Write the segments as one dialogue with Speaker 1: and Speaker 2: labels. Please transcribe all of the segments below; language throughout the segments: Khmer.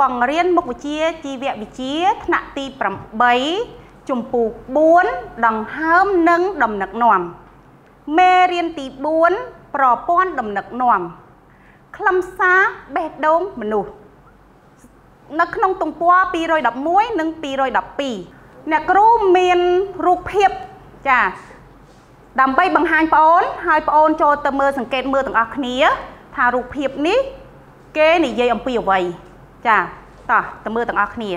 Speaker 1: អ្នកគ្រូបង្រៀនមុខវិជ្ជាជីវវិទ្យាថ្នាក់ទី8ជំពូក4ដង្ហើមនិងដំណឹកនាំមេរៀនទី4ប្រព័ន្ធដំណឹកនាំខ្លឹមសារបេះដូងមនុស្សនៅក្នុងទំព័រ211និង212អ្នកគ្រូមានរូបភាពចាដើម្បីបង្ហាញបងអូនហើយបងអូនចូលទៅមើលសង្កេតមើលទាំងអស់គ្នា ថារូបភាពនេះ គេនិយាយអំពីអ្វី ចាតោះទៅមើលទាំងអស់គ្នា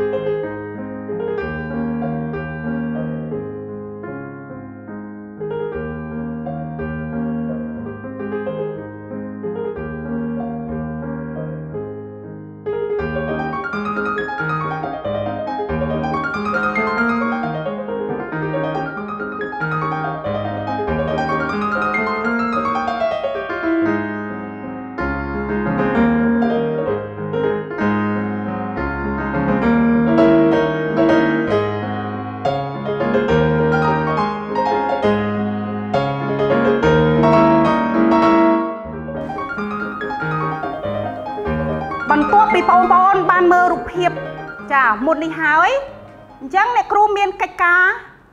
Speaker 1: ចា មុននេះហើយអញ្ចឹងអ្នកគ្រូមានកិច្ចការ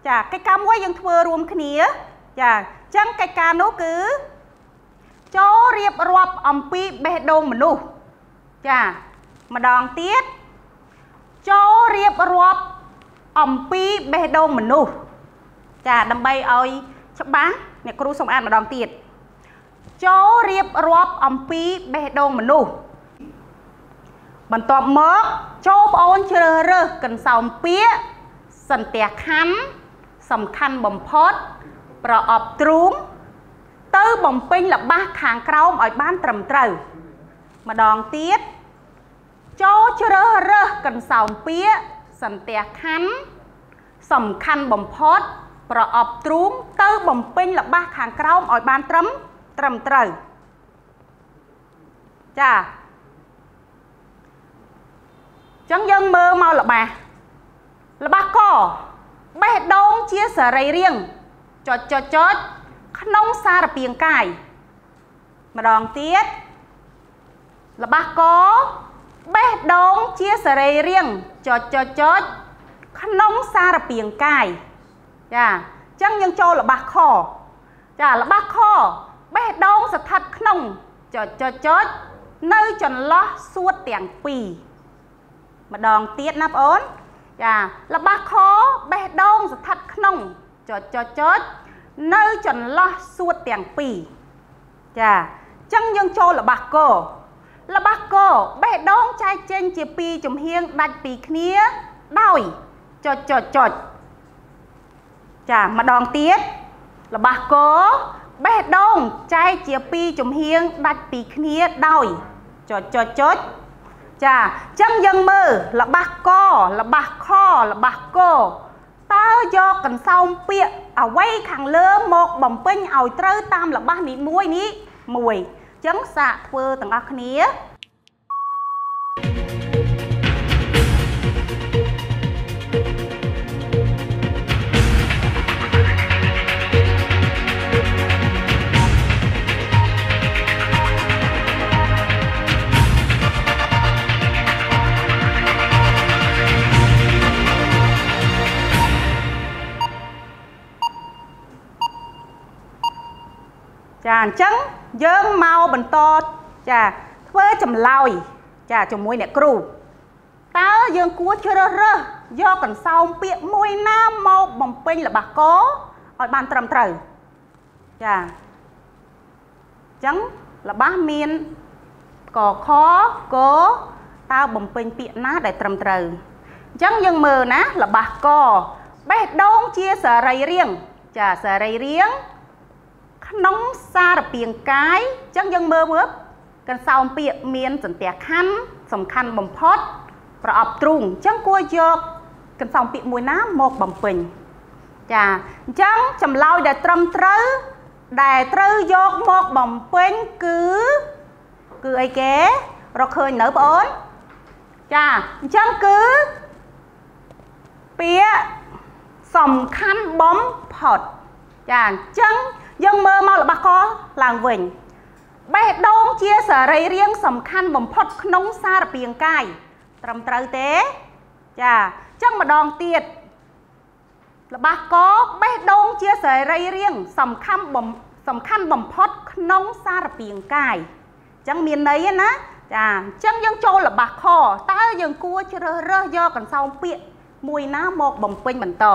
Speaker 1: ចាកិច្ចការមួយយើងធ្វើរួមគ្នា ចាអញ្ចឹងកិច្ចការនោះគឺចូលរៀបរាប់អំពីបេះដូងមនុស្សចាម្ដងទៀតចូលរៀបរាប់អំពីបេះដូងមនុស្សចាដើម្បីឲ្យច្បាស់អ្នកគ្រូសូមអានម្ដងទៀតចូលរៀបរាប់អំពីបេះដូងមនុស្ស បន្ទាប់មកចូលប្អូនជ្រើសរើសកន្សោមពាក្យសន្ទះខណ្ឌសំខាន់បំផុត ប្រអប់ទ្រូងទៅបំពេញល្បះខាងក្រោមឲ្យបានត្រឹមត្រូវម្ដងទៀតចូលជ្រើសរើសកន្សោមពាក្យសន្ទះខណ្ឌសំខាន់បំផុត ប្រអប់ទ្រូងទៅបំពេញល្បះខាងក្រោមឲ្យបានត្រឹមត្រឹមត្រូវចា ចឹងយើងមើលមកល្បះល្បះកបេះដូងជាសរីរាង្គចុចចុចចុចក្នុងសារពាង្គកាយម្ដងទៀតល្បះកបេះដូងជាសរីរាង្គចុចចុចចុចក្នុងសារពាង្គកាយចាអញ្ចឹងយើងចូលល្បះខចាល្បះខបេះដូងស្ថិតក្នុងចុចចុចចុចនៅចន្លោះសួតទាំងពីរ ម្ដងទៀតណាបងអូនចាល្បះខបេះដូងស្ថិតក្នុងចុចចុចចុចនៅចន្លោះសួតទាំងពីរចាអញ្ចឹងយើងចូលល្បះកល្បះកបេះដូងចែកចេញជាពីរចំហៀងដាច់ពីគ្នាដោយចុចចុចចុចចាម្ដងទៀតល្បះកបេះដូងចែកជាពីរចំហៀងដាច់ពីគ្នាដោយចុចចុចចុច ចាអញ្ចឹងយើងមើលល្បះកល្បះខល្បះកតើយកកន្សោមពាកអ្វីខាងលើមកបំពេញឲ្យត្រូវតាមល្បះនេះមួយនេះមួយអញ្ចឹងសាកធ្វើទាំងអស់គ្នា ចាអញ្ចឹងយើងមកបន្តចាធ្វើចម្លើយចាជាមួយអ្នកគ្រូតើយើងគួរជ្រើសរើសយកកន្សោមពាក្យមួយណាមកបំពេញល្បះកឲ្យបានត្រឹមត្រូវចាអញ្ចឹងរបស់មានកខកតើបំពេញពាក្យណាដែលត្រឹមត្រូវអញ្ចឹងយើងមើលណារបស់កបេះដូងជាសរីរាង្គចាសរីរាង្គ ក្នុងសារពាង្គកាយអញ្ចឹងយើងមើលមើលកន្សោមពាក្យមានសន្ទះខណ្ឌសំខាន់បំផុត ប្រអប់ទ្រូងអញ្ចឹងគួរយកកន្សោមពាក្យមួយណាមកបំពេញចាអញ្ចឹងចម្លើយដែលត្រឹមត្រូវដែលត្រូវយកមកបំពេញគឺ គឺអីគេរកឃើញនៅបងអូនចាអញ្ចឹងគឺពាក្យសំខាន់បំផុតចាអញ្ចឹង យើងមើលមករបស់កឡើងវិញបេះដូងជាសរីរាង្គសំខាន់បំផុតក្នុងសារពាង្គកាយត្រឹមត្រូវទេ ចាអញ្ចឹងម្ដងទៀតរបស់កបេះដូងជាសរីរាង្គសំខាន់បំសំខាន់បំផុតក្នុងសារពាង្គកាយអញ្ចឹងមានន័យណាចាអញ្ចឹងយើងចូលរបស់ខតើយើងគួរជ្រើសរើសយកកន្សោមពាក្យមួយណាមកបំពេញបន្ត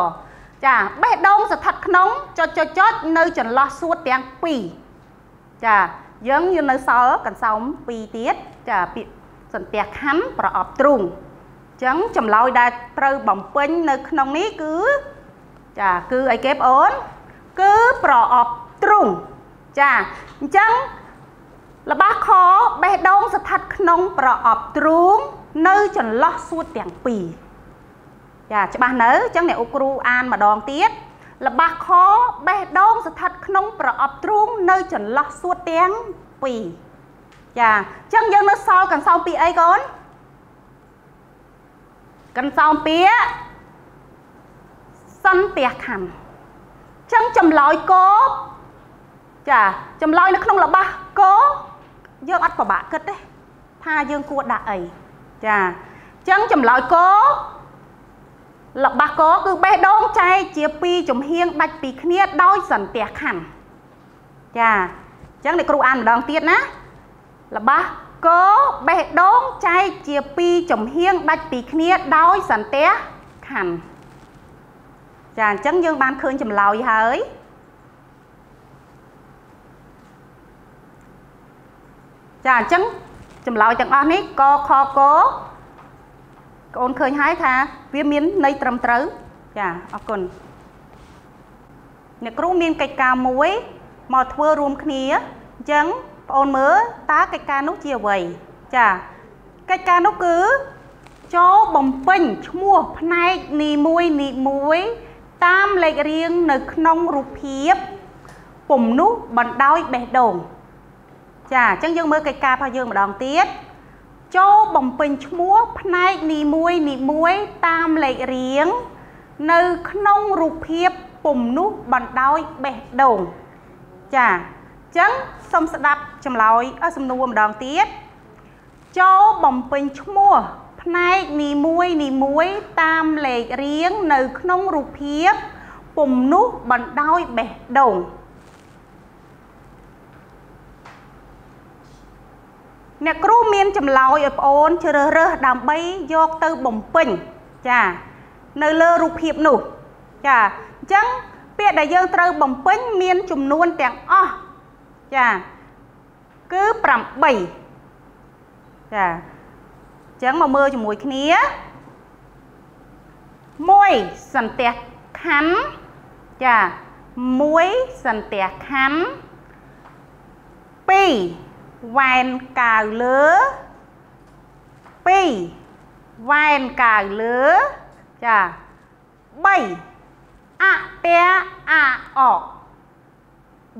Speaker 1: ចាបេះដូងស្ថិតក្នុងចុចចុចចុចនៅចន្លោះសួតទាំងពីរចាយើងយើងនៅសល់កន្សោមពីរទៀតចាពាក្យសន្ទះខណ្ឌប្រអប់ទ្រូងអញ្ចឹងចម្លើយដែលត្រូវបំពេញនៅក្នុងនេះគឺចាគឺអីគេបងអូនគឺប្រអប់ទ្រូងចាអញ្ចឹងរបស់ខបេះដូងស្ថិតក្នុងប្រអប់ទ្រូង នៅចន្លោះសួតទាំងពីរ ចាច្បាស់នៅអញ្ចឹងអ្នកអ៊ុគ្រូអានម្ដងទៀតរបស់ខបេះដូងស្ថិតក្នុងប្រអប់ទ្រូងនៅចន្លោះសួតទាំងពីរចាអញ្ចឹងយើងនៅសល់កន្សោមពីអីកូនកន្សោមពីសន្ទះខណ្ឌអញ្ចឹងចម្លើយកចាចម្លើយនៅក្នុងរបស់កយើងអត់ពិបាកគិតទេថាយើងគួរដាក់អីចាអញ្ចឹងចម្លើយក របស់កគឺបេះដូងចែកជាពីរចំហៀងដាច់ពីគ្នាដោយសន្ទះខណ្ឌចាអញ្ចឹងអ្នកគ្រូអានម្ដងទៀតណារបស់កបេះដូងចែកជាពីរចំហៀងដាច់ពីគ្នាដោយសន្ទះខណ្ឌចាអញ្ចឹងយើងបានឃើញចម្លើយហើយចាអញ្ចឹងចម្លើយទាំងអស់នេះកខក កូនឃើញហើយថាវាមានន័យត្រឹមត្រូវចាអរគុណអ្នកគ្រូមានកិច្ចការមួយមកធ្វើរួមគ្នាអញ្ចឹងបងអូនមើលតើកិច្ចការនោះជាអ្វីចាកិច្ចការនោះគឺចូលបំពេញឈ្មោះផ្នែកនីមួយនីមួយតាមលេខរៀងនៅក្នុងរូបភាពពុំនោះបណ្ដោយបេះដូងចាអញ្ចឹងយើងមើលកិច្ចការរបស់យើងម្ដងទៀត ចូលបំពេញឈ្មោះផ្នែកនីមួយនីមួយតាមលេខរៀង នៅក្នុងរូបភាពពុំនោះបណ្ដោយបេះដូងចាអញ្ចឹងសូមស្ដាប់ចម្លើយសំណួរម្ដងទៀតចូលបំពេញឈ្មោះផ្នែកនីមួយនីមួយតាមលេខរៀងនៅក្នុងរូបភាពពុំនោះបណ្ដោយបេះដូង អ្នកគ្រូមានចម្លើយឲ្យប្អូនជ្រើសរើសដើម្បីយកទៅបំពេញចានៅលើរូបភាពនោះចាអញ្ចឹងពាក្យដែលយើងត្រូវបំពេញមានចំនួនទាំងអស់ចាគឺ8ចាអញ្ចឹងមកមើលជាមួយគ្នា1សន្ទះខណ្ឌចា1សន្ទះខណ្ឌ2 វ៉ែនកាវលើ2វ៉ែនកាវលើចា3អតេអអ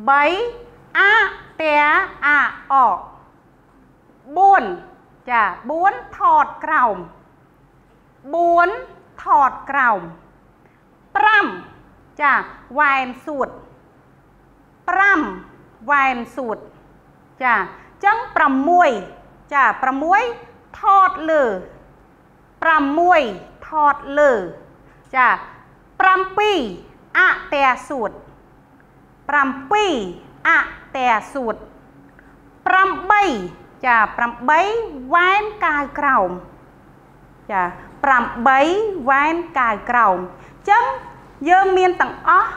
Speaker 1: 3អតេអអ4ចា4ថតក្រោម4ថតក្រោម5ចាវ៉ែនសួត5វ៉ែនសួតចា ចឹង6ចា6ថតលើ6ថតលើចា7អតេសួត7អតេសួត8ចា8វ៉ែនកាយក្រោមចា8វ៉ែនកាយក្រោមចឹង យើងមានទាំងអស់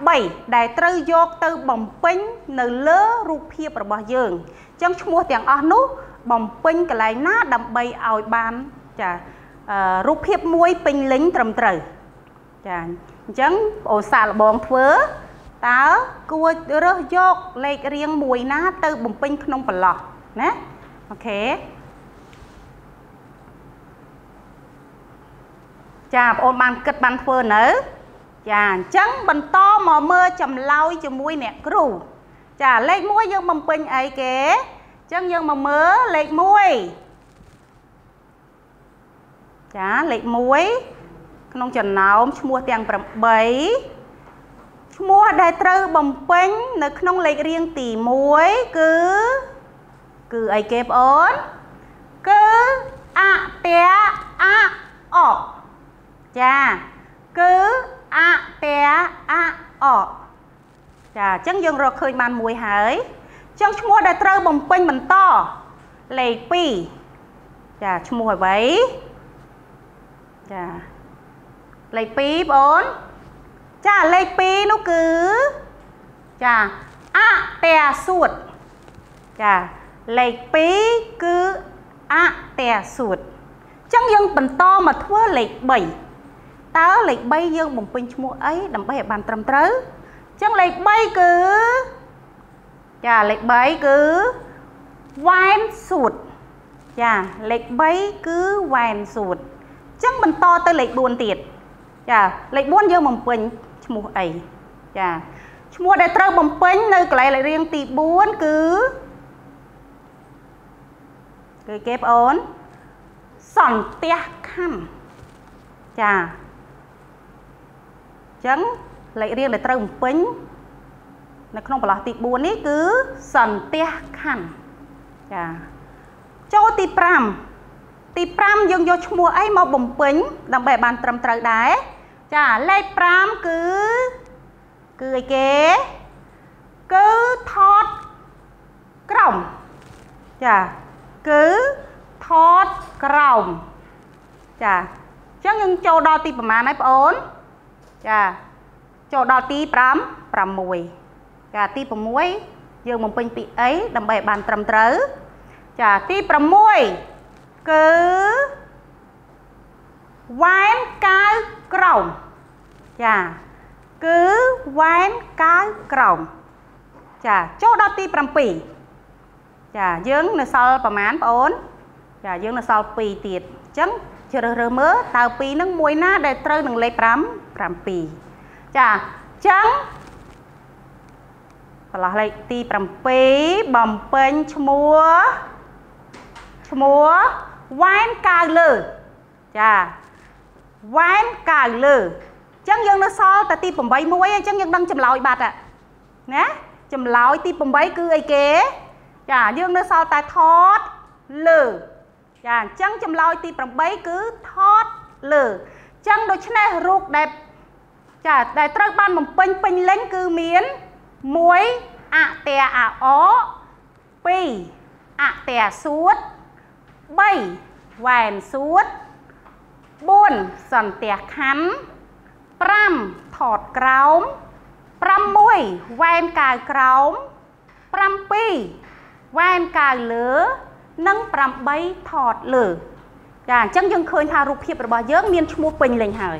Speaker 1: 8ដែលត្រូវយកទៅបំពេញនៅលើរូបភាពរបស់យើងអញ្ចឹងឈ្មោះទាំងអស់នោះបំពេញកន្លែងណាដើម្បីឲ្យបានចារូបភាពមួយពេញលេញត្រឹមត្រូវចាអញ្ចឹងបងអូនសាកល្បងធ្វើតើគួររើសយកលេខរៀងមួយណា ទៅបំពេញក្នុងប្រឡោះណាអូខេចាបងអូនបានគិតបានធ្វើនៅ ចាអញ្ចឹងបន្តមកមើលចម្លើយជាមួយអ្នកគ្រូចាលេខ1យើងបំពេញអីគេអញ្ចឹងយើងមកមើលលេខ1ចាលេខ1ក្នុងចំណោមឈ្មោះទាំង8ឈ្មោះដែលត្រូវបំពេញនៅក្នុងលេខរៀងទី1គឺគឺអីគេបងអូនគឺអតៈអអចាគឺ អតៈអអចាអញ្ចឹងយើងរកឃើញបានមួយហើយអញ្ចឹងឈ្មោះដែលត្រូវបំពេញបន្តលេខ2ចាឈ្មោះអ្វីចាលេខ2បងអូនចាលេខ2នោះគឺចាអតៈសួតចាលេខ2គឺអតៈសួតអញ្ចឹងយើងបន្តមកធ្វើលេខ3 តើលេខ3យើងបំពេញឈ្មោះអីដើម្បីឲ្យបានត្រឹមត្រូវអញ្ចឹងលេខ3គឺចាលេខ3គឺវ៉ែនសួតចាលេខ3គឺវ៉ែនសួតអញ្ចឹងបន្តទៅលេខ4ទៀតចាលេខ4យើងបំពេញឈ្មោះអីចាឈ្មោះដែលត្រូវបំពេញនៅកន្លែងលេខរៀងទី4គឺគឺគេបងអូនសន្ទះខណ្ឌចា ចឹងលេខរៀងដែលត្រូវបំពេញនៅក្នុងប្រឡោះទី4នេះគឺសន្ទះខណ្ឌចាចូលទី5ទី5យើងយកឈ្មោះអីមកបំពេញដើម្បីឲ្យបានត្រឹមត្រូវដែរចាលេខ5គឺគឺអីគេគឺថតក្រោមចាគឺថតក្រោមចាអញ្ចឹងយើងចូលដល់ទីប្រមាណហើយបងអូន ចាចូលដល់ទី5 6ចាទី6យើងបំពេញពីអីដើម្បីឲ្យបានត្រឹមត្រូវចាទី6គឺវ៉ែនកាវក្រោមចាគឺវ៉ែនកាវក្រោមចាចូលដល់ទី7ចាយើងនៅសល់ប្រមាណបងអូនចាយើងនៅសល់2ទៀតអញ្ចឹងជ្រើសរើសមើលតើពីរនឹងមួយណាដែលត្រូវនឹងលេខ5 7ចាអញ្ចឹងប្រឡោះលេខទី7បំពេញឈ្មោះឈ្មោះវ៉ែនកាវលើចាវ៉ែនកាវលើអញ្ចឹងយើងនៅសល់តែទី8មួយអញ្ចឹងយើងដឹងចម្លើយបាត់ណាចម្លើយទី8គឺអីគេចាយើងនៅសល់តែថតលើចាអញ្ចឹងចម្លើយទី8គឺថតលើអញ្ចឹងដូច្នេះរូបដែល ចាដែលត្រូវបានបំពេញពេញលេញគឺមាន1អតេអអ2អតេសួត3វ៉ែនសួត4សន្ទះខណ្ឌ5ថតក្រោម6វ៉ែនកាវក្រោម7វ៉ែនកាវលើ និង8ថតលើចាអញ្ចឹងយើងឃើញថារូបភាពរបស់យើងមានឈ្មោះពេញលេញហើយ